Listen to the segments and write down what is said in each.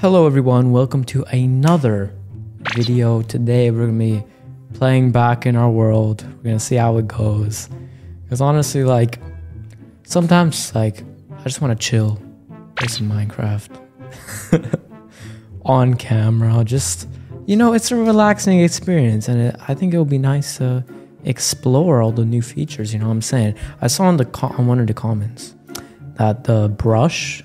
Hello everyone, welcome to another video. Today we're gonna be playing back in our world. We're gonna see how it goes. Because honestly, like, sometimes, like, I just wanna chill, play some Minecraft on camera. Just, you know, it's a relaxing experience, and it, I think it would be nice to explore all the new features. You know what I'm saying? I saw on the on one of the comments that the brush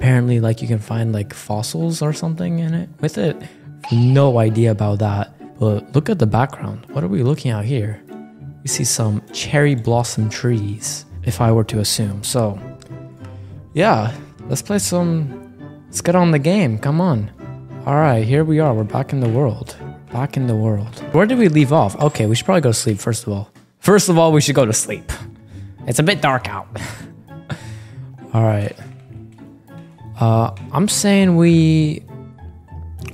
apparently like you can find like fossils or something in it. With it no idea about that but look at the background. What are we looking at here? We see some cherry blossom trees if i were to assume. So yeah let's play some let's get on the game. Come on. All right here we are. We're back in the world. Back in the world. Where did we leave off? Okay we should probably go to sleep first of all. First of all we should go to sleep. It's a bit dark out. All right uh, I'm saying we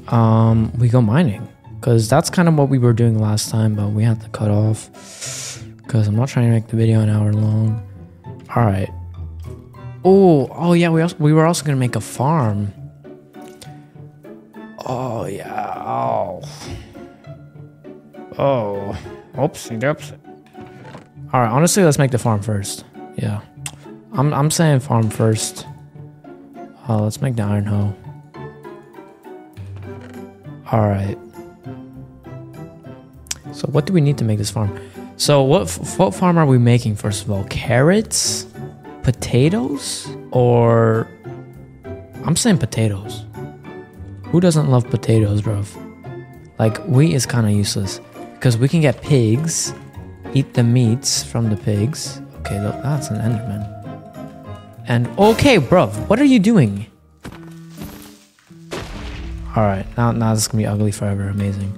um we go mining because that's kind of what we were doing last time, but we had to cut off because I'm not trying to make the video an hour long. All right. Oh, oh yeah, we also, we were also gonna make a farm. Oh yeah. Oh. Oh. Oopsie doopsie. All right. Honestly, let's make the farm first. Yeah. I'm I'm saying farm first. Oh, let's make the iron hoe. Alright. So what do we need to make this farm? So what, what farm are we making first of all? Carrots? Potatoes? Or... I'm saying potatoes. Who doesn't love potatoes, bruv? Like, wheat is kind of useless. Because we can get pigs, eat the meats from the pigs. Okay, look, that's an enderman. And okay, bruv, what are you doing? Alright, now now this is gonna be ugly forever. Amazing.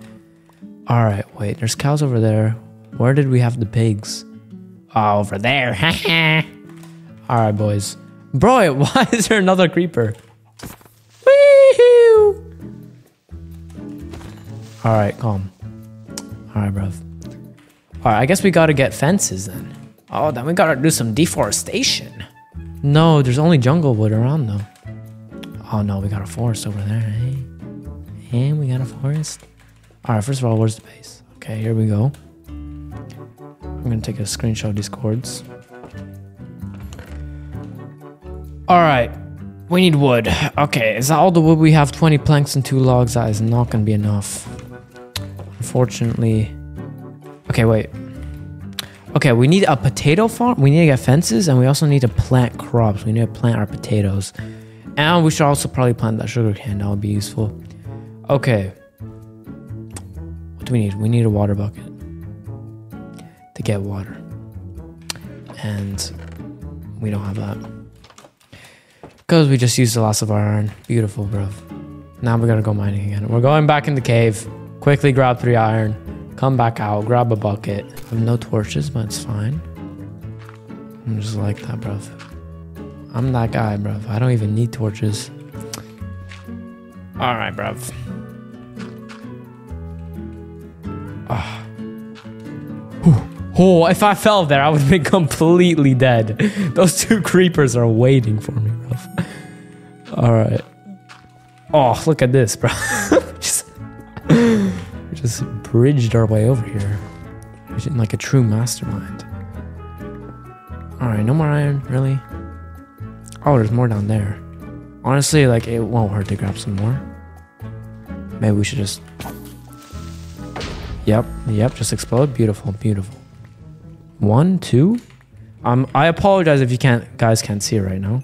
Alright, wait, there's cows over there. Where did we have the pigs? Oh, over there. Alright, boys. Bro, why is there another creeper? Woohoo! Alright, calm. Alright, bruv. Alright, I guess we gotta get fences then. Oh, then we gotta do some deforestation. No, there's only jungle wood around though. Oh no, we got a forest over there, hey? And we got a forest. Alright, first of all, where's the base? Okay, here we go. I'm gonna take a screenshot of these coords. Alright, we need wood. Okay, is that all the wood we have? 20 planks and 2 logs. That is not gonna be enough. Unfortunately. Okay, wait. Okay, we need a potato farm. We need to get fences, and we also need to plant crops. We need to plant our potatoes, and we should also probably plant that sugar cane. That would be useful. Okay. What do we need? We need a water bucket to get water, and we don't have that because we just used the last of our iron. Beautiful, bruv. Now we gotta go mining again. We're going back in the cave. Quickly grab three iron. Come back out, grab a bucket. I have no torches, but it's fine. I'm just like that, bruv. I'm that guy, bruv. I don't even need torches. Alright, bruv. Ah. Oh, if I fell there, I would have been completely dead. Those two creepers are waiting for me, bruv. Alright. Oh, look at this, bro. just, bridged our way over here. Like a true mastermind. Alright, no more iron, really? Oh, there's more down there. Honestly, like, it won't hurt to grab some more. Maybe we should just... Yep, yep, just explode. Beautiful, beautiful. One, two. Um, I apologize if you can't, guys can't see it right now.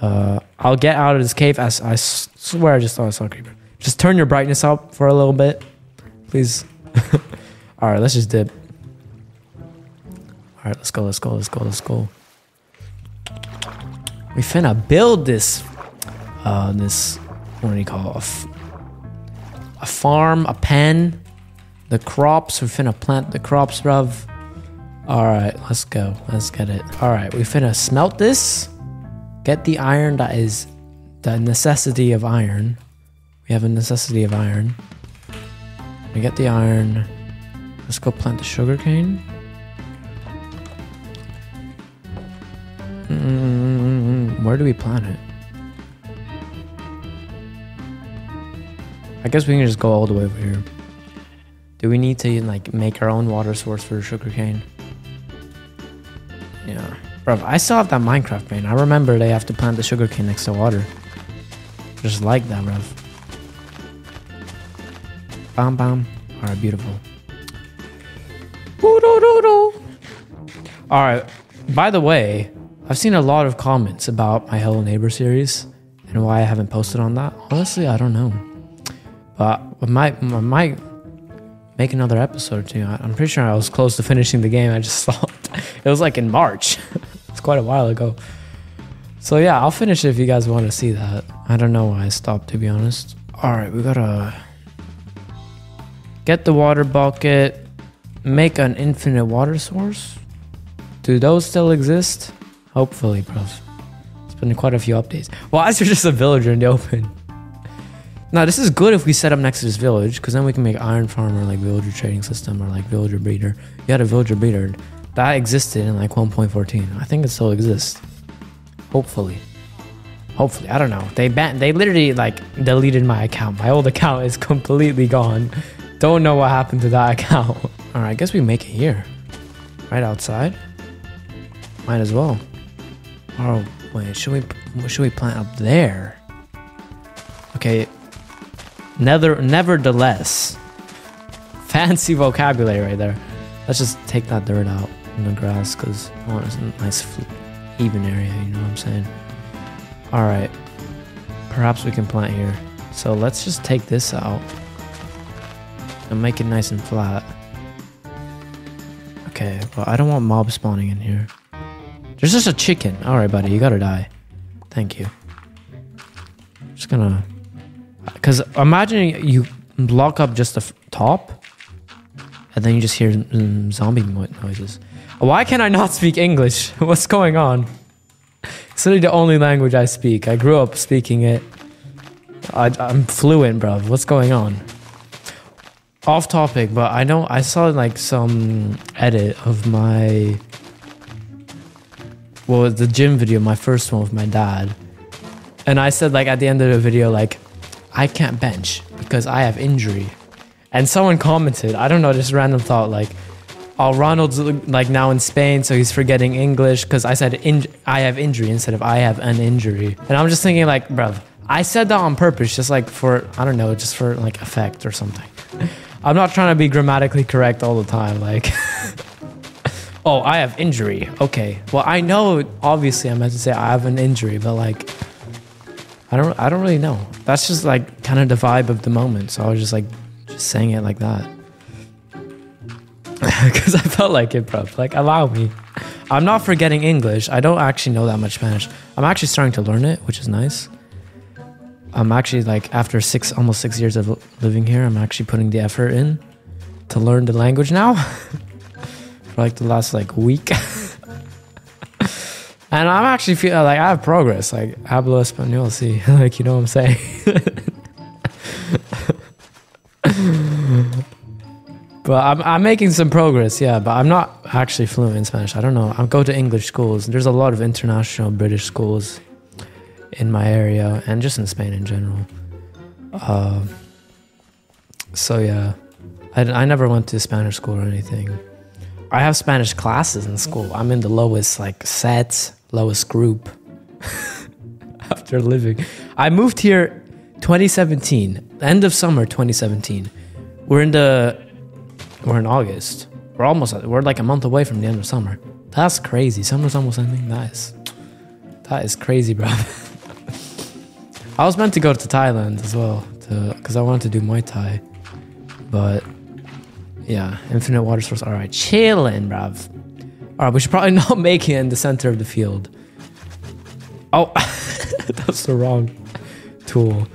Uh, I'll get out of this cave as I swear I just saw a creeper. Just turn your brightness up for a little bit, please. All right, let's just dip. All right, let's go, let's go, let's go, let's go. We finna build this, uh, this, what do you call it? A, farm, a pen, the crops. We finna plant the crops, bruv. All right, let's go. Let's get it. All right, we finna smelt this. Get the iron that is the necessity of iron. We have a necessity of iron. We get the iron. Let's go plant the sugarcane. Mm, where do we plant it? I guess we can just go all the way over here. Do we need to like make our own water source for sugarcane? Yeah. Bro, I still have that Minecraft brain. I remember they have to plant the sugarcane next to water. Just like that, bro. Bam bam. Alright, beautiful. Alright, by the way, I've seen a lot of comments about my Hello Neighbor series and why I haven't posted on that. Honestly, I don't know. But I might, I might make another episode too. I'm pretty sure I was close to finishing the game. I just thought it was like in March. it's quite a while ago. So yeah, I'll finish it if you guys want to see that. I don't know why I stopped to be honest. All right, we gotta get the water bucket, make an infinite water source. Do those still exist? Hopefully, bro. It's been quite a few updates. Why is there just a villager in the open? Now, this is good if we set up next to this village, because then we can make iron farm or like villager trading system or like villager breeder. You had a villager breeder. That existed in like 1.14. I think it still exists. Hopefully. Hopefully. I don't know. They ban they literally like deleted my account. My old account is completely gone. Don't know what happened to that account. Alright, I guess we make it here. Right outside. Might as well. Oh wait, should we should we plant up there? Okay. Nether nevertheless. Fancy vocabulary right there. Let's just take that dirt out in the grass because I want a nice even area, you know what I'm saying? Alright. Perhaps we can plant here. So let's just take this out and make it nice and flat. Okay, well I don't want mob spawning in here. There's just a chicken. Alright, buddy, you gotta die. Thank you. Just gonna... Because imagine you block up just the top, and then you just hear mm, zombie noises. Why can I not speak English? What's going on? It's literally the only language I speak. I grew up speaking it. I, am fluent, bro. What's going on? Off topic, but I know I saw like some edit of my well, the gym video, my first one with my dad, and I said like at the end of the video like I can't bench because I have injury, and someone commented, I don't know, just random thought like oh, Ronald's like now in Spain, so he's forgetting English because I said I have injury instead of I have an injury. And I'm just thinking like, bruv, I said that on purpose, just like for, I don't know, just for like effect or something. I'm not trying to be grammatically correct all the time. Like, oh, I have injury. Okay. Well, I know, obviously, I meant to say I have an injury, but like, I don't, I don't really know. That's just like kind of the vibe of the moment. So I was just like, just saying it like that because I felt like it, bro. Like, allow me. I'm not forgetting English. I don't actually know that much Spanish. I'm actually starting to learn it, which is nice. I'm actually like after six, almost six years of living here, I'm actually putting the effort in to learn the language now. For like the last like week. and I'm actually feeling uh, like I have progress. Like hablo español, see, like you know what I'm saying. But I'm, I'm making some progress, yeah. But I'm not actually fluent in Spanish. I don't know. I go to English schools. There's a lot of international British schools in my area and just in Spain in general. Uh, so yeah, I, I never went to Spanish school or anything. I have Spanish classes in school. I'm in the lowest like set, lowest group after living. I moved here 2017, end of summer 2017. We're in the we're in August. We're almost we're like a month away from the end of summer. That's crazy. Summer's almost ending. Nice. That is crazy, bro. I was meant to go to Thailand as well because I wanted to do Muay Thai, but yeah, infinite water source. All right, chilling, bruv. All right, we should probably not make it in the center of the field. Oh, that's the wrong tool.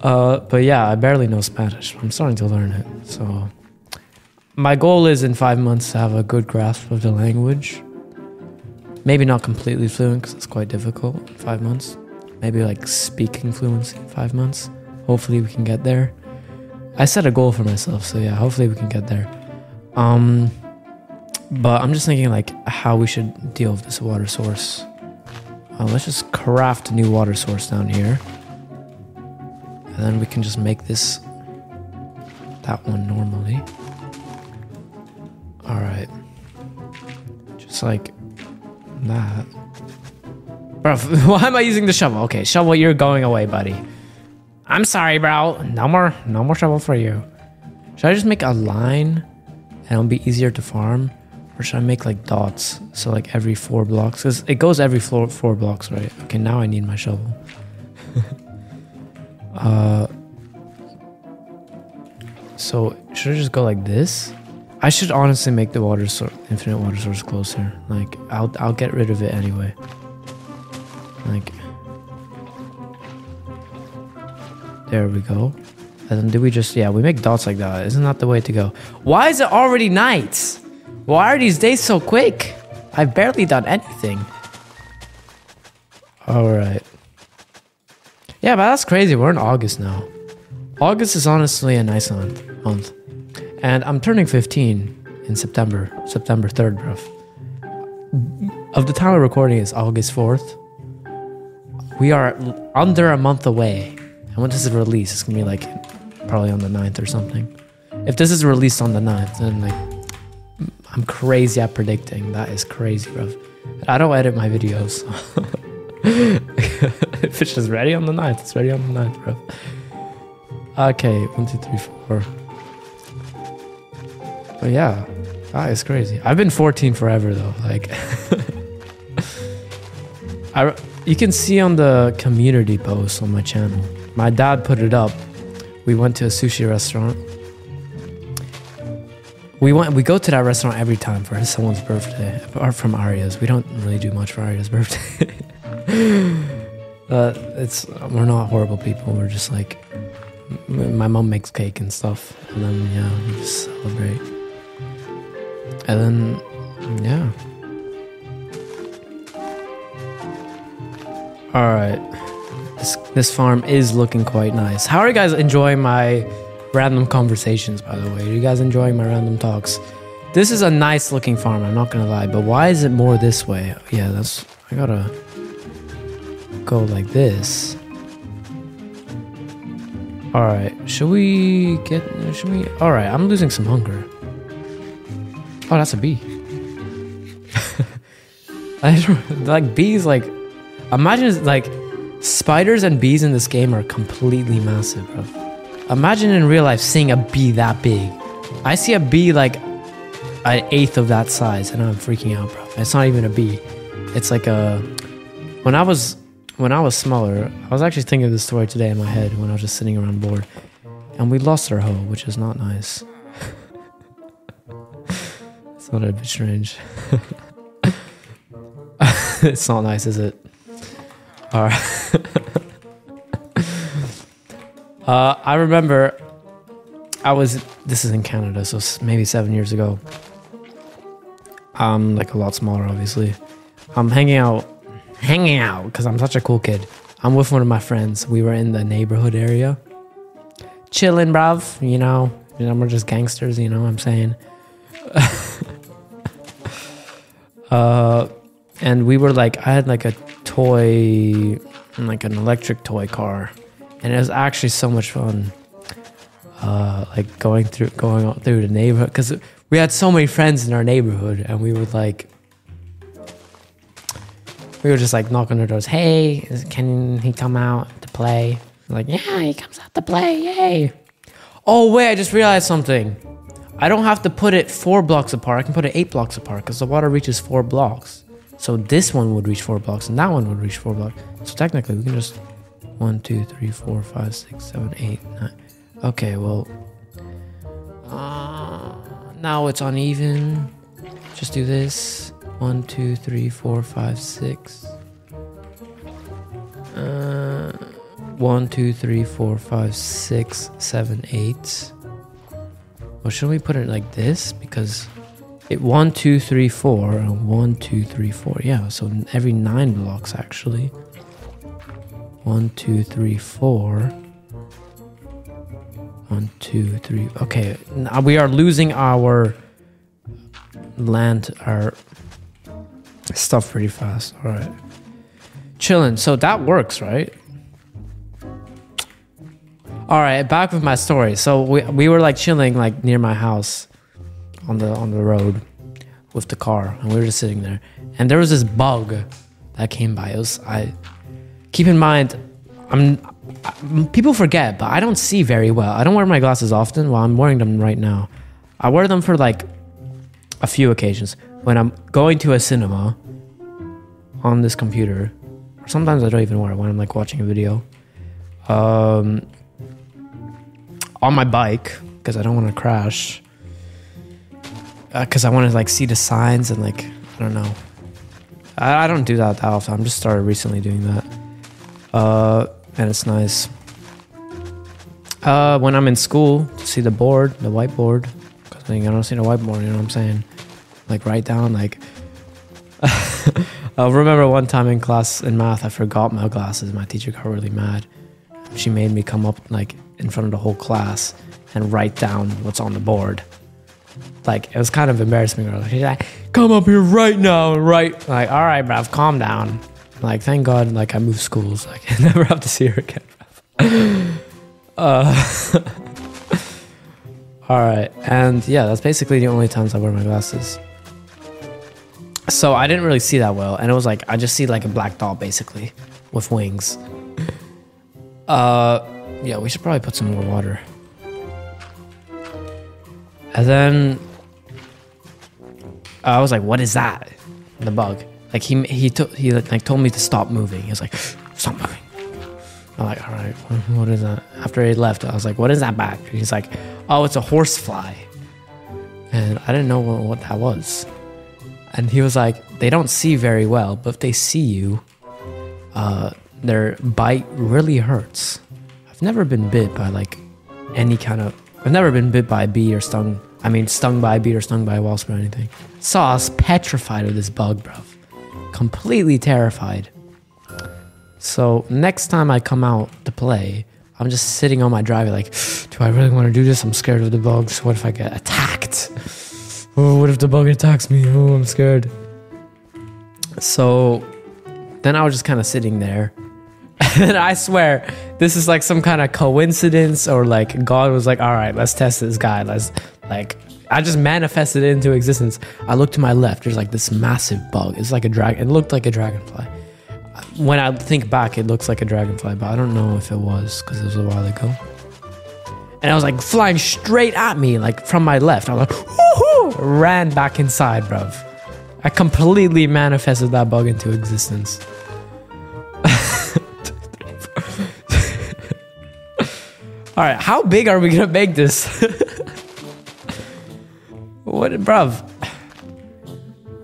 Uh, but yeah, I barely know Spanish. I'm starting to learn it, so my goal is in five months to have a good grasp of the language. Maybe not completely fluent because it's quite difficult five months. Maybe like speaking fluency in five months. Hopefully we can get there. I set a goal for myself, so yeah, hopefully we can get there. Um, but I'm just thinking like how we should deal with this water source. Uh, let's just craft a new water source down here. And then we can just make this that one normally. All right. Just like that. Bro, why am I using the shovel? Okay, shovel, you're going away, buddy. I'm sorry, bro. No more, no more shovel for you. Should I just make a line and it'll be easier to farm? Or should I make like dots? So like every four blocks? Because it goes every four, four blocks, right? Okay, now I need my shovel. uh, so should I just go like this? I should honestly make the water source, infinite water source closer. Like I'll I'll get rid of it anyway. Like there we go. And then do we just yeah we make dots like that? Isn't that the way to go? Why is it already night? Why are these days so quick? I've barely done anything. All right. Yeah, but that's crazy. We're in August now. August is honestly a nice month. And I'm turning 15 in September, September 3rd, bro. Of the time of recording is August 4th. We are under a month away. And when this is released, it's gonna be like probably on the 9th or something. If this is released on the 9th, then like I'm crazy at predicting. That is crazy, bro. I don't edit my videos. if it's just ready on the 9th, it's ready on the 9th, bro. Okay, one, two, three, four. But yeah, that is crazy. I've been 14 forever though. Like, I you can see on the community post on my channel. My dad put it up. We went to a sushi restaurant. We went. We go to that restaurant every time for someone's birthday. Apart from Arya's, we don't really do much for Arya's birthday. it's we're not horrible people. We're just like my mom makes cake and stuff, and then yeah, we just celebrate. And then, yeah. All right. This, this farm is looking quite nice. How are you guys enjoying my random conversations, by the way? Are you guys enjoying my random talks? This is a nice looking farm, I'm not gonna lie, but why is it more this way? Yeah, that's. I gotta go like this. Alright, should we get. Should we. Alright, I'm losing some hunger. Oh, that's a bee. I like bees. Like, imagine like spiders and bees in this game are completely massive, bro. Imagine in real life seeing a bee that big. I see a bee like an eighth of that size, and I'm freaking out, bro. It's not even a bee. It's like a. When I was when I was smaller, I was actually thinking of this story today in my head when I was just sitting around bored, and we lost our hoe, which is not nice. It's not a bit strange. it's not nice, is it? All right. uh, I remember I was. This is in Canada, so maybe seven years ago. I'm like a lot smaller, obviously. I'm hanging out, hanging out because I'm such a cool kid. I'm with one of my friends. We were in the neighborhood area, chilling, bruv. You know, you know, we're just gangsters. You know what I'm saying? Uh, and we were like, I had like a toy, like an electric toy car, and it was actually so much fun. Uh, like going through going through the neighborhood because we had so many friends in our neighborhood, and we would like we were just like knocking on their doors. Hey, can he come out to play? Like, yeah, he comes out to play. Yay! Oh wait, I just realized something. I don't have to put it four blocks apart. I can put it eight blocks apart because the water reaches four blocks. So this one would reach four blocks and that one would reach four blocks. So technically we can just one, two, three, four, five, six, seven, eight, nine. Okay, well, uh, now it's uneven. Just do this. One, two, three, four, five, six. Uh, one, two, three, four, five, six, seven, eight. Or should we put it like this? Because it one, two, three, four, and one, two, three, four. Yeah, so every nine blocks actually. One, two, three, four. One, two, three. Okay, now uh, we are losing our land, our stuff pretty fast. All right, chilling. So that works, right? All right, back with my story. So we we were like chilling like near my house on the on the road with the car, and we were just sitting there, and there was this bug that came by. Was I. Keep in mind, I'm. People forget, but I don't see very well. I don't wear my glasses often. Well, I'm wearing them right now. I wear them for like a few occasions when I'm going to a cinema on this computer. Sometimes I don't even wear it when I'm like watching a video. Um, on my bike because I don't want to crash. Because uh, I want to like see the signs and like I don't know. I, I don't do that that often. I'm just started recently doing that. Uh, and it's nice. Uh, when I'm in school, to see the board, the whiteboard, because I don't see the whiteboard. You know what I'm saying? Like write down like. I remember one time in class in math, I forgot my glasses. My teacher got really mad. She made me come up like in front of the whole class and write down what's on the board. Like it was kind of embarrassing. She's like, "Come up here right now write." Like, all right, bruv, calm down. Like, thank God, like I moved schools. Like, I never have to see her again. uh, all right, and yeah, that's basically the only times I wear my glasses. So I didn't really see that well, and it was like I just see like a black doll basically with wings. Uh yeah, we should probably put some more water. And then I was like, "What is that?" The bug. Like he he took he like told me to stop moving. He was like, "Stop moving." I'm like, "All right, what is that?" After he left, I was like, "What is that back?" He's like, "Oh, it's a horsefly." And I didn't know what, what that was. And he was like, "They don't see very well, but if they see you, uh, their bite really hurts." I've never been bit by like any kind of. I've never been bit by a bee or stung. I mean, stung by a bee or stung by a wasp or anything. Sauce petrified of this bug, bro. Completely terrified. So next time I come out to play, I'm just sitting on my driveway like, do I really want to do this? I'm scared of the bugs. What if I get attacked? Oh, what if the bug attacks me? Oh, I'm scared. So then I was just kind of sitting there and I swear, this is like some kind of coincidence, or like God was like, all right, let's test this guy. Let's like, I just manifested it into existence. I look to my left, there's like this massive bug. It's like a dragon. It looked like a dragonfly. When I think back, it looks like a dragonfly, but I don't know if it was because it was a while ago. And I was like flying straight at me, like from my left. I was like, woohoo! Ran back inside, bruv. I completely manifested that bug into existence. All right, how big are we gonna make this? what, bruv?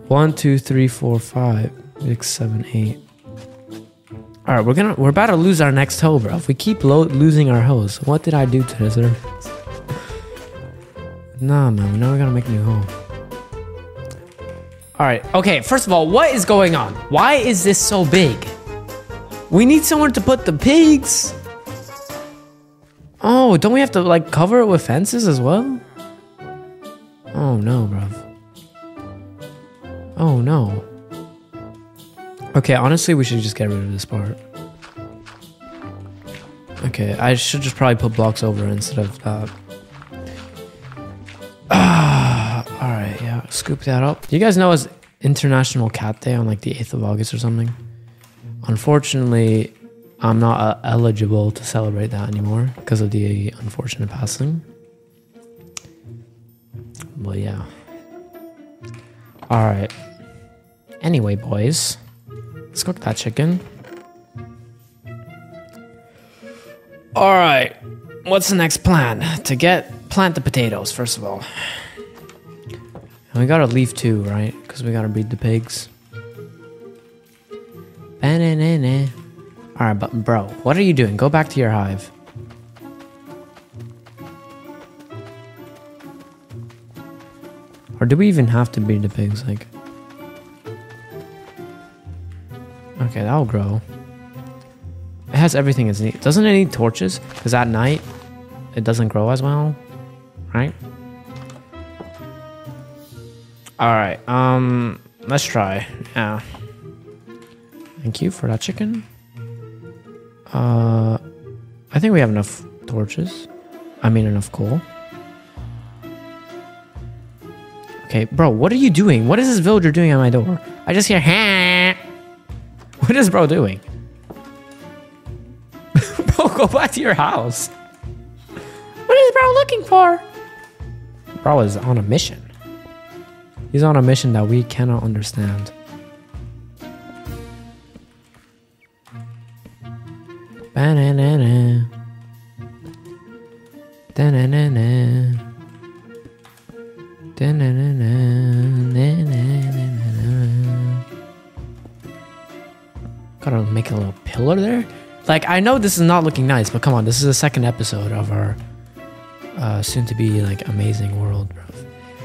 One, two, three, four, five, six, seven, eight. All right, we're gonna we're about to lose our next hoe, bro. If we keep lo- losing our hoes, what did I do to this earth? Nah, man. Now we gotta make a new home. All right. Okay. First of all, what is going on? Why is this so big? We need somewhere to put the pigs. Oh, don't we have to like cover it with fences as well? Oh no, bruv. Oh no. Okay, honestly, we should just get rid of this part. Okay, I should just probably put blocks over instead of that. Ah, alright, yeah, scoop that up. You guys know it's International Cat Day on like the 8th of August or something? Unfortunately, I'm not uh, eligible to celebrate that anymore because of the unfortunate passing. But yeah. All right. Anyway, boys, let's cook that chicken. All right. What's the next plan? To get plant the potatoes first of all. And we gotta leave two, right? Because we gotta breed the pigs. All right, but bro, what are you doing? Go back to your hive. Or do we even have to breed the pigs? Like, okay, that'll grow. It has everything it needs. Doesn't it need torches? Because at night, it doesn't grow as well, right? All right. Um, let's try. Yeah. Thank you for that chicken. Uh, I think we have enough torches. I mean, enough coal. Okay, bro, what are you doing? What is this villager doing at my door? I just hear, ha. What is bro doing? bro, go back to your house. What is bro looking for? Bro is on a mission. He's on a mission that we cannot understand. I know this is not looking nice, but come on, this is the second episode of our uh, soon to be like amazing world, bro.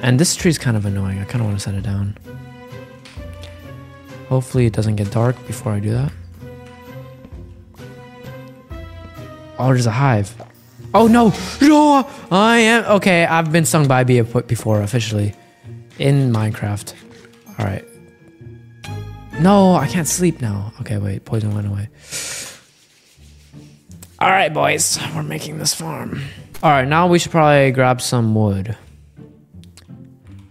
And this tree's kind of annoying. I kind of want to set it down. Hopefully, it doesn't get dark before I do that. Oh, there's a hive. Oh no, no! I am okay. I've been stung by a bee before officially in Minecraft. All right. No, I can't sleep now. Okay, wait. Poison went away. All right, boys. We're making this farm. All right, now we should probably grab some wood.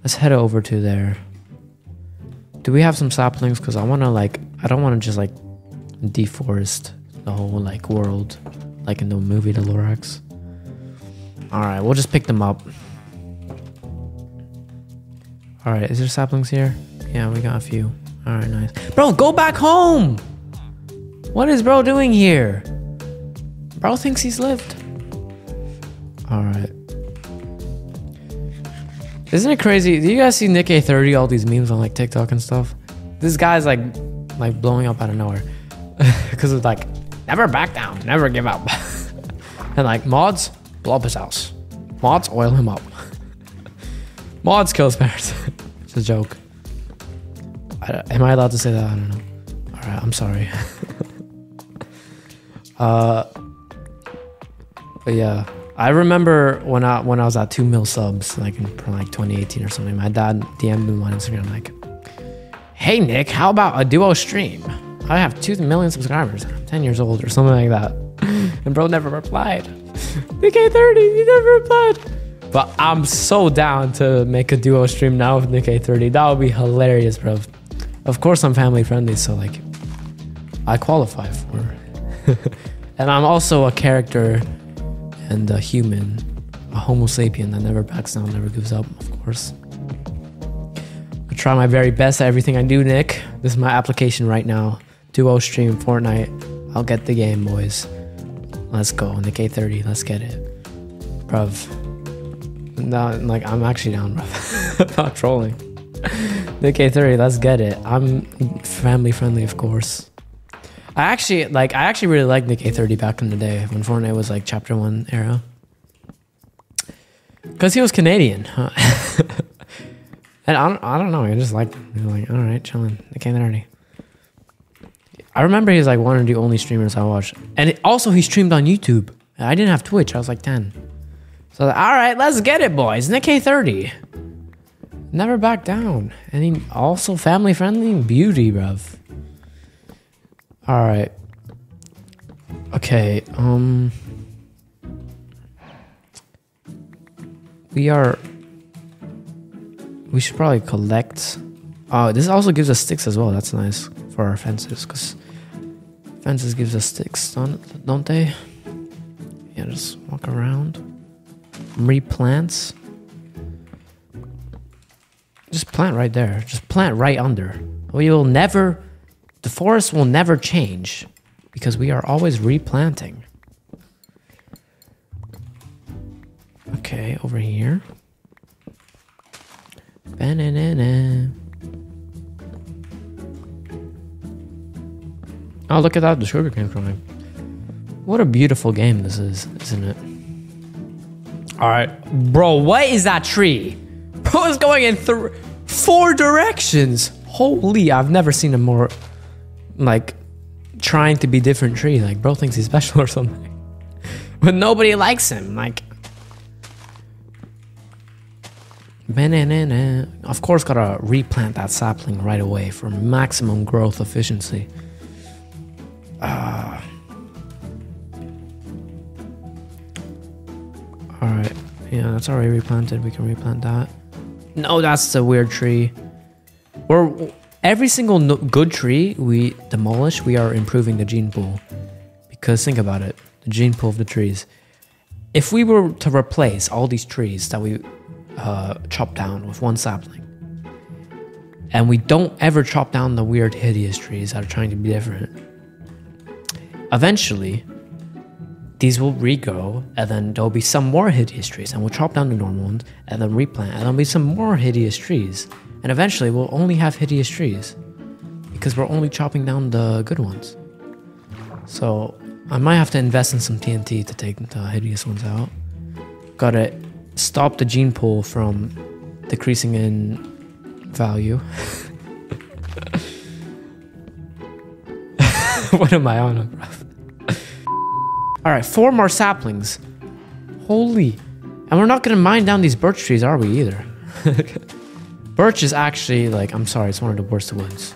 Let's head over to there. Do we have some saplings? Because I want to like, I don't want to just like deforest the whole like world like in the movie The Lorax. All right, we'll just pick them up. All right, is there saplings here? Yeah, we got a few. All right, nice. Bro, go back home. What is bro doing here? Bro thinks he's lived. All right. Isn't it crazy? Do you guys see NickEh30 all these memes on like TikTok and stuff? This guy's like like blowing up out of nowhere because it's like never back down, never give up. and like mods, blow up his house. Mods, oil him up. mods kill his parents. it's a joke. I, am I allowed to say that? I don't know. All right, I'm sorry. uh, but yeah, I remember when I when I was at two mil subs, like in like 2018 or something. My dad DM'd me on Instagram like, "Hey Nick, how about a duo stream?" I have 2 million subscribers. I'm 10 years old or something like that. And bro never replied. NickEh30, he never replied. But I'm so down to make a duo stream now with NickEh30. That would be hilarious, bro. Of course, I'm family friendly, so like, I qualify for. and I'm also a character and a human, a Homo sapien that never backs down, never gives up, of course. I try my very best at everything I do, Nick. This is my application right now duo stream Fortnite. I'll get the game, boys. Let's go. NickEh30, let's get it. Bruv. No, like, I'm actually down, bruv. not trolling. NickEh30, let's get it. I'm family friendly, of course. I actually, like, I actually really liked NickEh30 back in the day when Fortnite was, like, chapter one era. Because he was Canadian. Huh? and I don't, I don't know. I just like, like, all right, chilling. NickEh30. I remember he's like one of the only streamers I watched. And it, also, he streamed on YouTube. I didn't have Twitch. I was like 10. So, all right, let's get it, boys. NickEh30. Never back down. And he also family friendly beauty, bruv. All right. Okay, um. We are. We should probably collect. Oh, this also gives us sticks as well. That's nice for our fences because Fences gives us sticks, don't, don't they? Yeah, just walk around. Replants. Just plant right there. Just plant right under. We will never, the forest will never change because we are always replanting. Okay, over here. Oh, look at that, the sugar cane growing. What a beautiful game this is, isn't it? All right, bro, what is that tree? Bro is going in four directions. Holy, I've never seen a more, like, trying to be different tree. Like, bro thinks he's special or something. But nobody likes him. Like. Of course, gotta replant that sapling right away for maximum growth efficiency. Uh, All right. Yeah, that's already replanted. We can replant that. No, that's a weird tree. We're every single no, good tree we demolish, we are improving the gene pool. Because think about it, the gene pool of the trees. If we were to replace all these trees that we uh, chop down with one sapling, and we don't ever chop down the weird, hideous trees that are trying to be different, eventually these will regrow, and then there'll be some more hideous trees, and we'll chop down the normal ones, and then replant, and there'll be some more hideous trees, and eventually we'll only have hideous trees because we're only chopping down the good ones. So I might have to invest in some TNT to take the hideous ones out. Gotta stop the gene pool from decreasing in value. what am I on, bro? All right, four more saplings. Holy. And we're not to mine down these birch trees, are we, either? birch is actually, like, I'm sorry, it's one of the worst woods.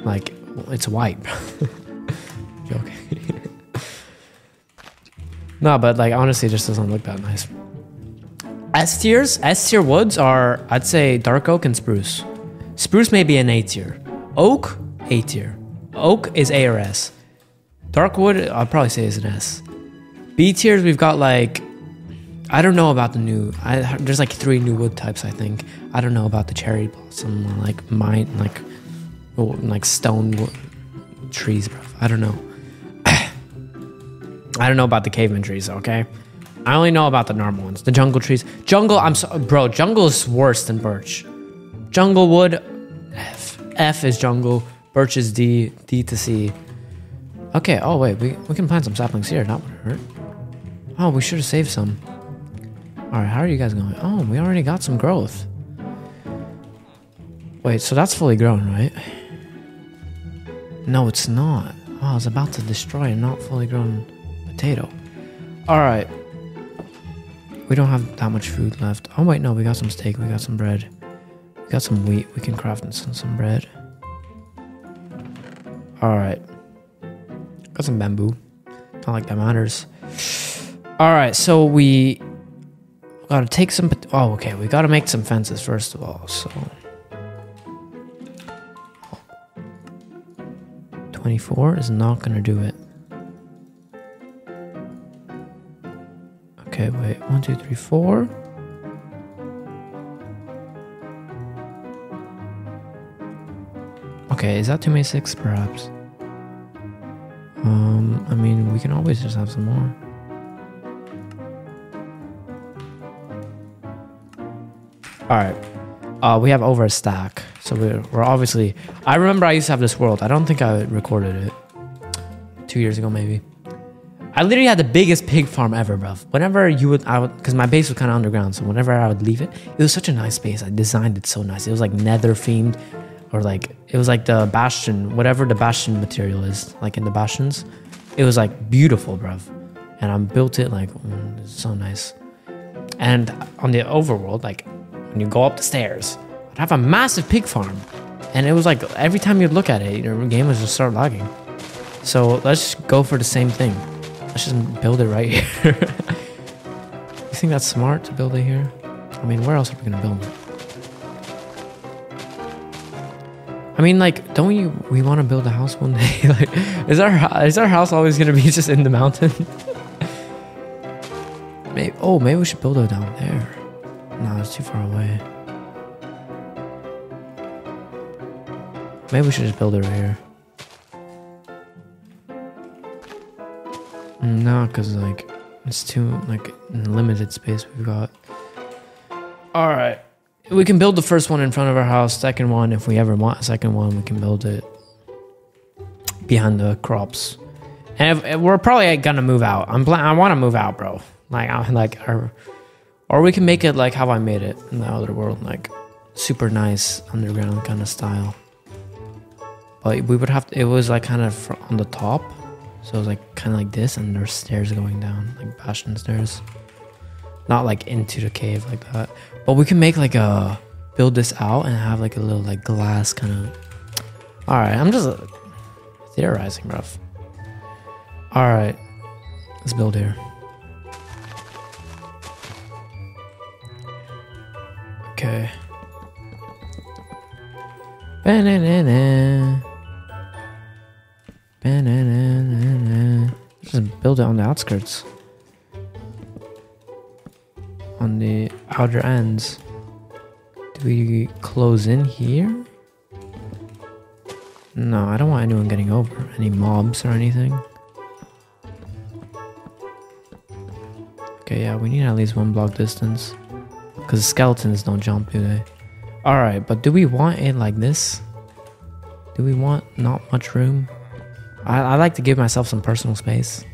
Like, it's white. Joking. no, but, like, honestly, it just doesn't look that nice. S tiers, S tier woods are, I'd say, dark oak and spruce. Spruce may be an A tier. Oak, A tier. Oak is A or S. Dark wood, I'd probably say is an S. B tiers, we've got like, I don't know about the new. I, there's like three new wood types. I think I don't know about the cherry blossom, like mine, like, oh, like stone wood, trees, bro. I don't know. I don't know about the caveman trees. Okay, I only know about the normal ones, the jungle trees. Jungle, I'm so, bro. Jungle is worse than birch. Jungle wood, F. F is jungle. Birch is D. D to C. Okay. Oh wait, we we can plant some saplings here. Not would hurt. Oh, we should have saved some. Alright, how are you guys going? Oh, we already got some growth. Wait, so that's fully grown, right? No, it's not. Oh, I was about to destroy a not fully grown potato. Alright. We don't have that much food left. Oh, wait, no, we got some steak. We got some bread. We got some wheat. We can craft some, some bread. Alright. Got some bamboo. Not like that matters. All right, so we gotta take some. Oh, okay, we gotta make some fences first of all. So, twenty-four is not gonna do it. Okay, wait. One, two, three, four. Okay, is that too many six, perhaps? Um, I mean, we can always just have some more. All right. Uh, we have over a stack. So we're, we're obviously. I remember I used to have this world. I don't think I recorded it two years ago, maybe. I literally had the biggest pig farm ever, bro. Whenever you would, I would, because my base was kind of underground. So whenever I would leave it, it was such a nice space. I designed it so nice. It was like nether themed, or like it was like the bastion, whatever the bastion material is, like in the bastions. It was like beautiful, bro. And I built it like mm, so nice. And on the overworld, like when you go up the stairs, I'd have a massive pig farm. And it was like every time you'd look at it, your game would just start lagging. So let's go for the same thing. Let's just build it right here. you think that's smart to build it here? I mean, where else are we gonna build it? I mean, like, don't you? We want to build a house one day. like, is our is our house always gonna be just in the mountain? maybe. Oh, maybe we should build it down there. No, it's too far away. Maybe we should just build it right here. No, because, like, it's too, like, limited space we've got. Alright. We can build the first one in front of our house. Second one, if we ever want a second one, we can build it behind the crops. And if, if we're probably gonna move out. I'm I want to move out, bro. Like, I'm like our or we can make it like how I made it in the other world, like super nice underground kind of style. But we would have to, it was like kind of on the top. So it was like kind of like this and there's stairs going down, like bastion stairs. Not like into the cave like that. But we can make like a, build this out and have like a little like glass kind of. Alright, I'm just uh, theorizing, rough. Alright, let's build here. Okay. Ba-na-na-na. Ba-na-na-na-na. Just build it on the outskirts. On the outer ends. Do we close in here? No, I don't want anyone getting over. Any mobs or anything. Okay, yeah, we need at least one block distance. Because skeletons don't jump, do they? Alright, but do we want it like this? Do we want not much room? I, I like to give myself some personal space.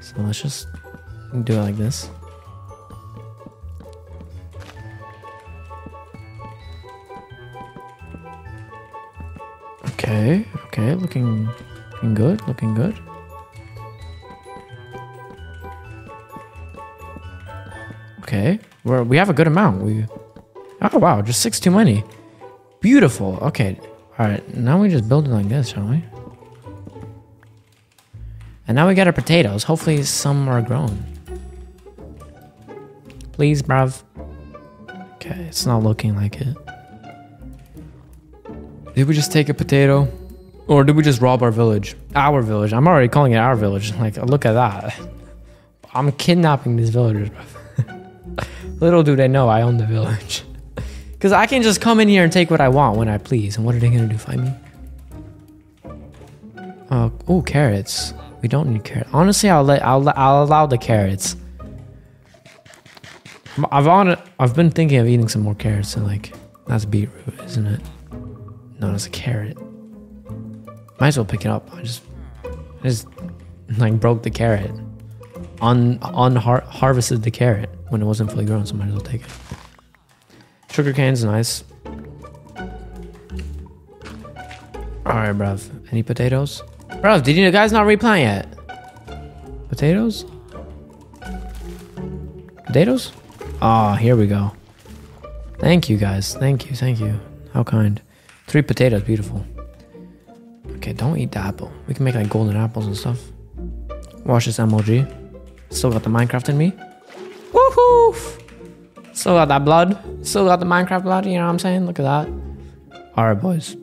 So let's just do it like this. Okay, okay, looking, looking good, looking good. Okay, we're, we have a good amount. We, oh wow, just six too many. Beautiful. Okay, all right. Now we just build it like this, shall we? And now we got our potatoes. Hopefully some are grown. Please, bruv. Okay, it's not looking like it. Did we just take a potato? Or did we just rob our village? Our village. I'm already calling it our village. Like, look at that. I'm kidnapping these villagers. Little do they know I own the village. Because I can just come in here and take what I want when I please. And what are they going to do? Find me? Uh, oh, carrots. We don't need carrots. Honestly, I'll let I'll I'll allow the carrots. I've on I've been thinking of eating some more carrots and like that's beetroot, isn't it? known as a carrot. Might as well pick it up. I just, I just like broke the carrot. On on har harvested the carrot when it wasn't fully grown, so might as well take it. Sugar cane's nice. Alright, bruv. Any potatoes? Bruv, did you guys not replant yet? Potatoes? Potatoes? Ah, oh, here we go. Thank you guys. Thank you, thank you. How kind. Three potatoes, beautiful. Okay, don't eat the apple. We can make like golden apples and stuff. Watch this MLG. Still got the Minecraft in me. Woohoo! Still got that blood. Still got the Minecraft blood, you know what I'm saying? Look at that. Alright, boys.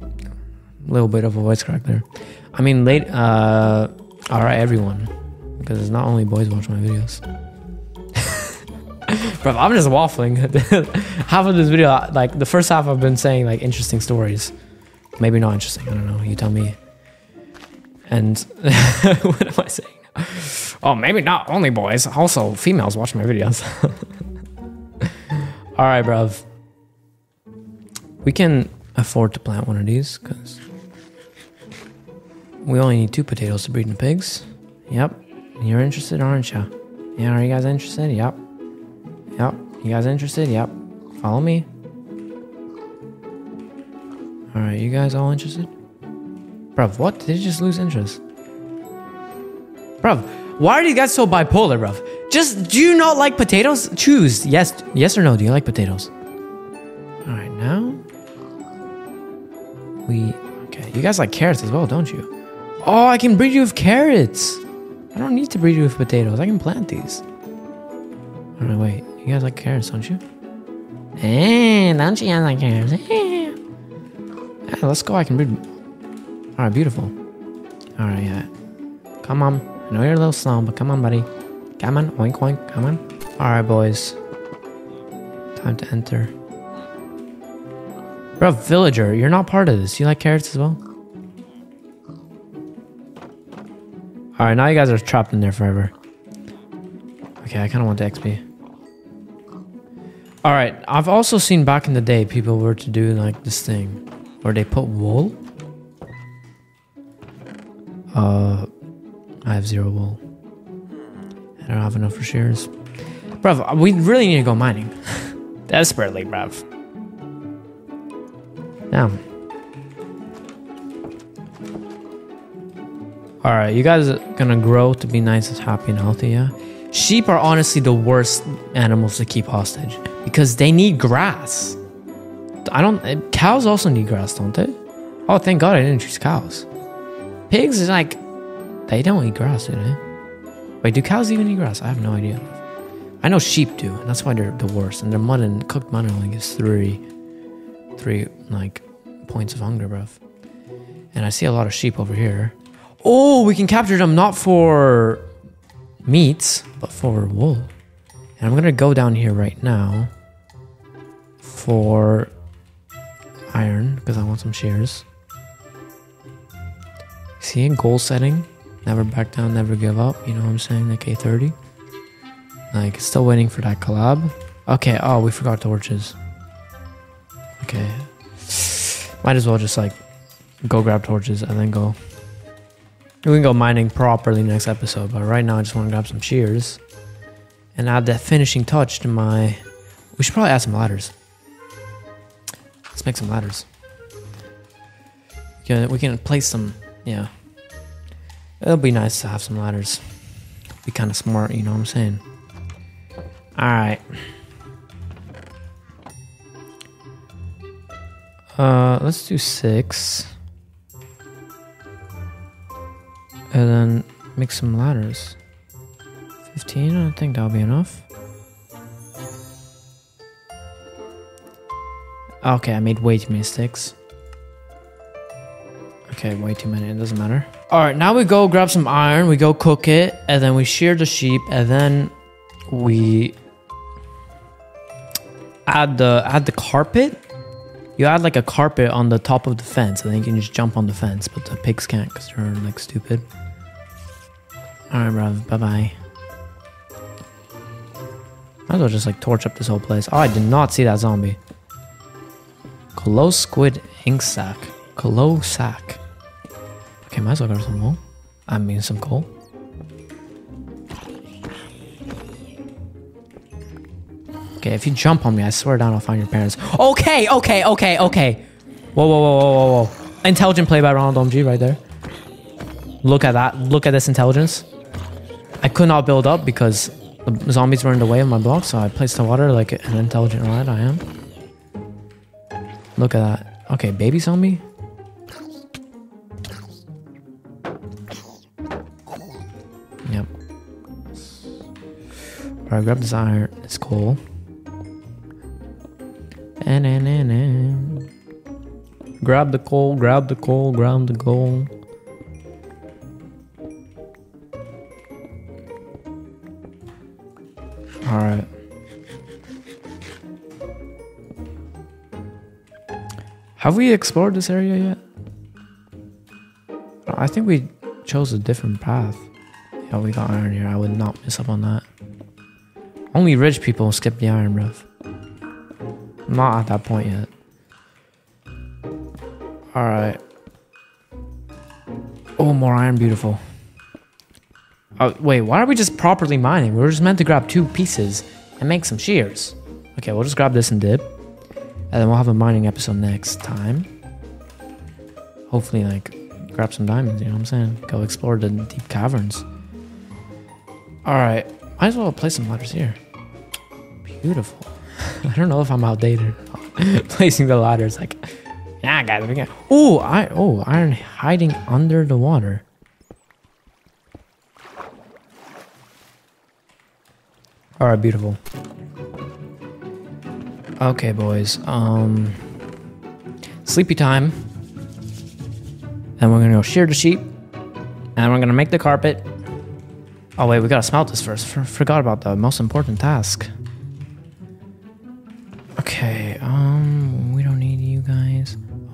A little bit of a voice crack there. I mean, late, uh, alright, everyone. Because it's not only boys watch my videos. Bro, I'm just waffling. half of this video, like the first half, I've been saying like interesting stories. Maybe not interesting. I don't know. You tell me. And what am I saying? Oh, maybe not only boys. Also, females watch my videos. All right, bruv. We can afford to plant one of these because we only need two potatoes to breed the pigs. Yep. You're interested, aren't you? Yeah, are you guys interested? Yep. Yep. You guys interested? Yep. Follow me. Alright, you guys all interested? Bruv, what? Did you just lose interest? Bruv, why are you guys so bipolar, bruv? Just, do you not like potatoes? Choose. Yes, yes or no, do you like potatoes? Alright, now... We... Okay, you guys like carrots as well, don't you? Oh, I can breed you with carrots! I don't need to breed you with potatoes. I can plant these. Alright, wait. You guys like carrots, don't you? Eh, don't you guys like carrots? Yeah, let's go. I can breed. Alright, beautiful. Alright, yeah. Come on. Know you're a little slow, but come on, buddy. Come on. Oink, oink. Come on. Alright, boys. Time to enter. Bro, villager, you're not part of this. You like carrots as well? Alright, now you guys are trapped in there forever. Okay, I kind of want the XP. All right, I've also seen back in the day people were to do like this thing where they put wool. Uh, I have zero wool. I don't have enough for shears. Bruv, we really need to go mining. Desperately, bruv. Now. Alright, you guys are gonna grow to be nice and happy and healthy, yeah? Sheep are honestly the worst animals to keep hostage because they need grass. I don't. Cows also need grass, don't they? Oh, thank God I didn't choose cows. Pigs is like, they don't eat grass, do they? Wait, do cows even eat grass? I have no idea. I know sheep do, and that's why they're the worst. And their mutton, cooked mutton, only gives three, three like points of hunger, bruv. And I see a lot of sheep over here. Oh, we can capture them not for meats, but for wool. And I'm gonna go down here right now for iron because I want some shears. See, goal setting, never back down, never give up. You know what I'm saying? The K30. Like, still waiting for that collab. Okay, oh, we forgot torches. Okay. Might as well just like go grab torches and then go. We can go mining properly next episode, but right now I just want to grab some shears and add that finishing touch to my. We should probably add some ladders. Let's make some ladders. We can, we can place some, yeah. It'll be nice to have some ladders. Be kind of smart, you know what I'm saying? Alright. Uh, let's do six. And then make some ladders. 15, I think that'll be enough. Okay, I made way too many sticks. Okay, way too many, it doesn't matter. Alright, now we go grab some iron, we go cook it, and then we shear the sheep, and then we add the add the carpet. You add like a carpet on the top of the fence, and then you can just jump on the fence, but the pigs can't because they're like stupid. Alright, bro, bye bye. Might as well just like torch up this whole place. Oh, I did not see that zombie. Close squid ink sack. Close sack. Might as well grab some wool. I mean some coal. Okay, if you jump on me, I swear down I'll find your parents. Okay, okay, okay, okay. Whoa, whoa, whoa, whoa, whoa, whoa. Intelligent play by RonaldOMG right there. Look at that. Look at this intelligence. I could not build up because the zombies were in the way of my block, so I placed the water like an intelligent lad I am. Look at that. Okay, baby zombie? Alright, grab this iron, this coal. And, and, and, and. Grab the coal, grab the coal, grab the coal. Alright. Have we explored this area yet? I think we chose a different path. Yeah, we got iron here. I would not miss up on that. Only rich people skip the iron, roof. Not at that point yet. Alright. Oh, more iron, beautiful. Oh, wait, why are we just properly mining? We were just meant to grab two pieces and make some shears. Okay, we'll just grab this and dip. And then we'll have a mining episode next time. Hopefully, like, grab some diamonds, you know what I'm saying? Go explore the deep caverns. Alright, might as well place some ladders here. Beautiful. I don't know if I'm outdated. Placing the ladder ladders like, yeah, guys, we can. Oh, I oh iron hiding under the water. All right, beautiful. Okay, boys. Um, sleepy time. And we're gonna go shear the sheep, and we're gonna make the carpet. Oh wait, we gotta smelt this first. For, forgot about the most important task.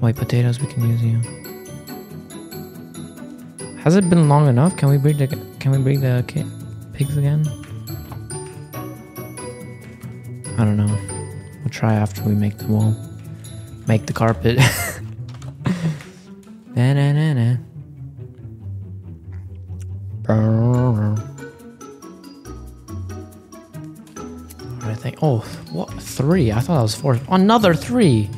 Wait, potatoes, we can use you. Has it been long enough? Can we breed the can we breed the pigs again? I don't know. We'll try after we make the wall. Make the carpet. na na na na. I think. Oh, what? Three? I thought that was four. Another three.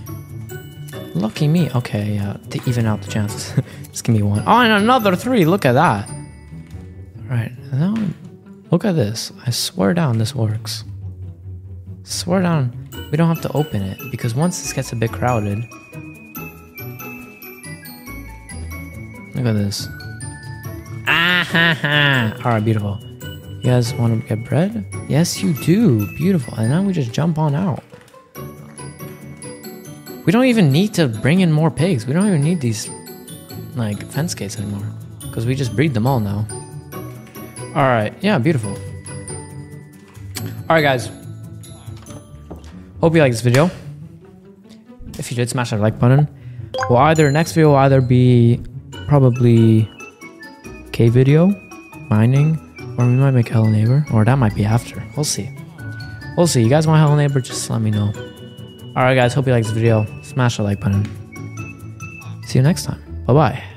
Lucky me. Okay, yeah. To even out the chances. Just give me one. Oh, and another three. Look at that. All right. Now, look at this. I swear down this works. Swear down. We don't have to open it because once this gets a bit crowded. Look at this. Ah ha ha. All right, beautiful. You guys want to get bread? Yes, you do. Beautiful. And then we just jump on out. We don't even need to bring in more pigs. We don't even need these like fence gates anymore because we just breed them all now. All right. Yeah, beautiful. All right, guys. Hope you like this video. If you did, smash that like button. Well, either next video will either be probably K video, mining, or we might make Hello Neighbor, or that might be after. We'll see. We'll see. You guys want Hello Neighbor? Just let me know. All right, guys. Hope you liked this video. Smash the like button. See you next time. Bye bye.